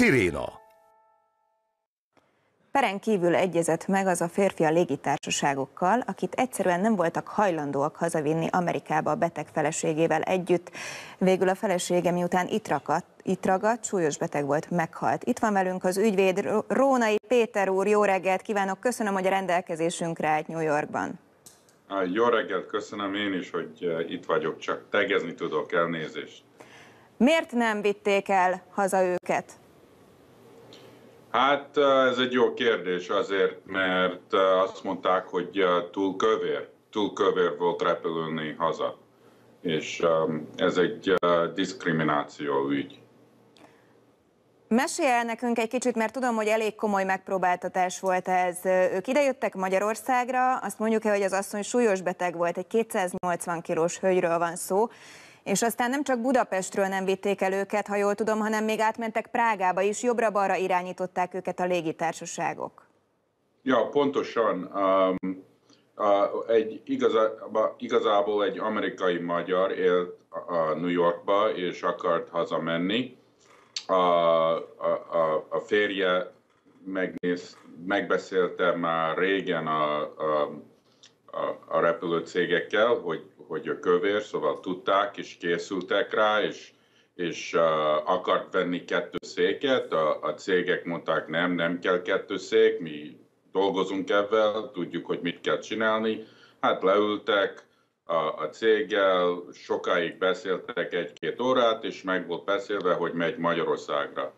Sziréna. Peren kívül egyezett meg az a férfi a légitársaságokkal, akit egyszerűen nem voltak hajlandóak hazavinni Amerikába a beteg feleségével együtt. Végül a felesége miután itt ragadt, itt ragadt, súlyos beteg volt, meghalt. Itt van velünk az ügyvéd Rónai Péter úr, jó reggelt kívánok, köszönöm, hogy a rendelkezésünkre állt New Yorkban. Jó reggelt, köszönöm én is, hogy itt vagyok, csak tegezni tudok, elnézést. Miért nem vitték el haza őket? Hát ez egy jó kérdés azért, mert azt mondták, hogy túl kövér, túl kövér volt repülni haza. És ez egy diszkrimináció ügy. Mesélj el nekünk egy kicsit, mert tudom, hogy elég komoly megpróbáltatás volt ez. Ők idejöttek Magyarországra, azt mondjuk el, hogy az asszony súlyos beteg volt, egy 280 kilós hölgyről van szó, és aztán nem csak Budapestről nem vitték el őket, ha jól tudom, hanem még átmentek Prágába is, jobbra-balra irányították őket a légitársaságok. Ja, pontosan. Um, uh, egy igazából, igazából egy amerikai magyar élt a New Yorkba, és akart hazamenni. A, a, a férje megnéz, megbeszélte már régen a, a, a, a repülőcégekkel, hogy hogy a kövér, szóval tudták és készültek rá, és, és uh, akart venni kettő széket. A, a cégek mondták, nem, nem kell kettő szék, mi dolgozunk ebben, tudjuk, hogy mit kell csinálni. Hát leültek a, a céggel, sokáig beszéltek egy-két órát, és meg volt beszélve, hogy megy Magyarországra.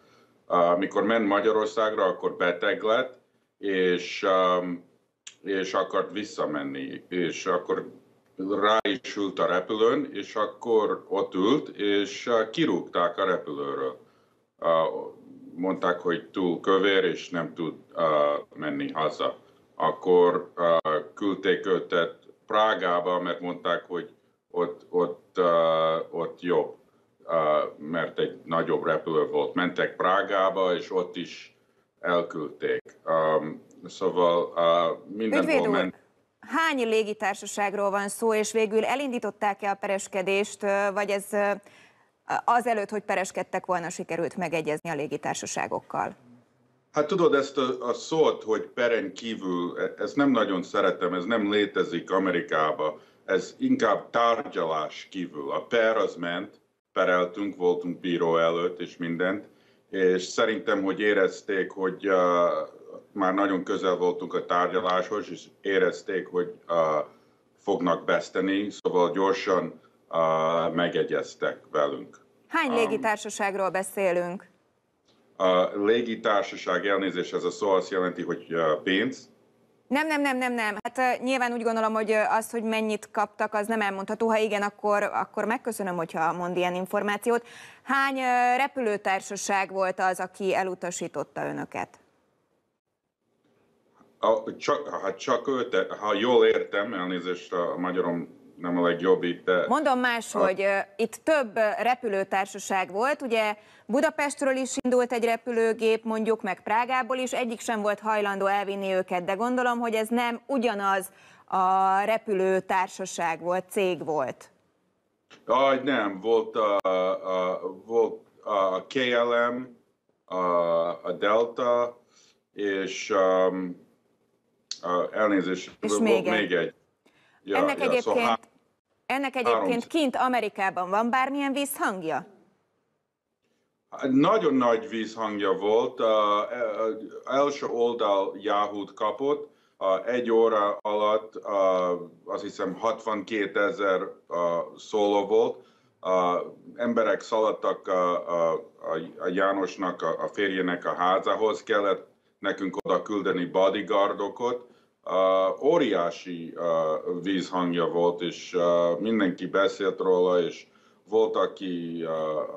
Amikor ment Magyarországra, akkor beteg lett, és, és akart visszamenni, és akkor rá is ült a repülőn, és akkor ott ült, és kirúgták a repülőről. Mondták, hogy túl kövér, és nem tud menni haza. Akkor küldték őtet Prágába, mert mondták, hogy ott, ott, ott jobb, mert egy nagyobb repülő volt. Mentek Prágába, és ott is elküldték. Szóval mindenhol ment hány légitársaságról van szó, és végül elindították-e a pereskedést, vagy ez azelőtt, hogy pereskedtek volna, sikerült megegyezni a légitársaságokkal? Hát tudod ezt a, a szót, hogy peren kívül, e, ezt nem nagyon szeretem, ez nem létezik Amerikába, ez inkább tárgyalás kívül. A per az ment, pereltünk, voltunk bíró előtt és mindent, és szerintem, hogy érezték, hogy uh, már nagyon közel voltunk a tárgyaláshoz, és érezték, hogy uh, fognak veszteni, szóval gyorsan uh, megegyeztek velünk. Hány um, légitársaságról beszélünk? A légitársaság elnézés, ez a szó azt jelenti, hogy uh, pénz. Nem, nem, nem, nem, nem. Hát nyilván úgy gondolom, hogy az, hogy mennyit kaptak, az nem elmondható. Ha igen, akkor, akkor megköszönöm, hogyha mond ilyen információt. Hány repülőtársaság volt az, aki elutasította önöket? A, csak, hát csak őt, ha jól értem, elnézést a magyarom nem a legjobb itt, de... Mondom máshogy, a... itt több repülőtársaság volt, ugye Budapestről is indult egy repülőgép, mondjuk meg Prágából is, egyik sem volt hajlandó elvinni őket, de gondolom, hogy ez nem ugyanaz a repülőtársaság volt, cég volt. Aj, nem, volt a, a, volt a KLM, a, a Delta, és um, elnézést, és volt még egy. Még egy. Ja, ennek ja, egyébként, szóval ennek egyébként kint Amerikában van bármilyen vízhangja? Nagyon nagy vízhangja volt. Uh, első oldal Yahoo-t kapott, uh, egy óra alatt uh, azt hiszem 62 ezer uh, szóló volt. Uh, emberek szaladtak a, a, a Jánosnak, a, a férjének a házához, kellett nekünk oda küldeni bodyguardokat, uh, óriási uh, vízhangja volt, és uh, mindenki beszélt róla, és volt, aki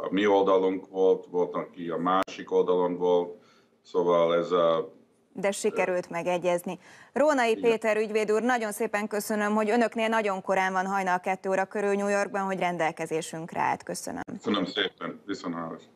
a mi oldalunk volt, volt, aki a másik oldalon volt, szóval ez a de sikerült megegyezni. Rónai Igen. Péter ügyvéd úr, nagyon szépen köszönöm, hogy önöknél nagyon korán van hajnal 2 óra körül New Yorkban, hogy rendelkezésünkre állt. Köszönöm. Köszönöm szépen, viszontlátásra.